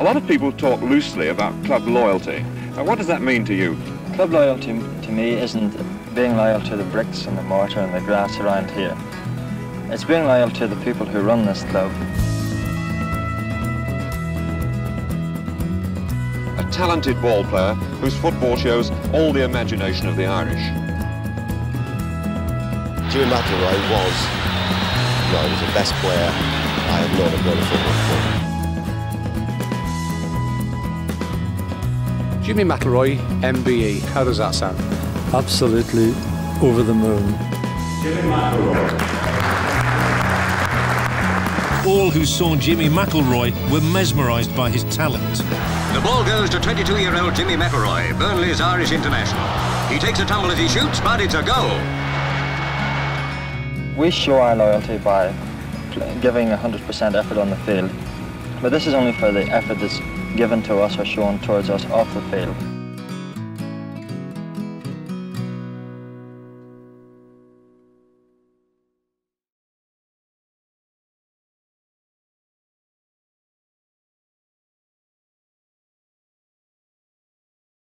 A lot of people talk loosely about club loyalty. Now, what does that mean to you? Club loyalty to me isn't being loyal to the bricks and the mortar and the grass around here. It's being loyal to the people who run this club. A talented ball player whose football shows all the imagination of the Irish. Jimmy McIlroy was, no, he was the best player I have known of running football for. Jimmy McIlroy, MBE, how does that sound? Absolutely over the moon. Jimmy McIlroy. All who saw Jimmy McIlroy were mesmerised by his talent. The ball goes to 22-year-old Jimmy McIlroy, Burnley's Irish international. He takes a tumble as he shoots, but it's a goal. We show our loyalty by giving 100% effort on the field, but this is only for the effort that's given to us or shown towards us off the field.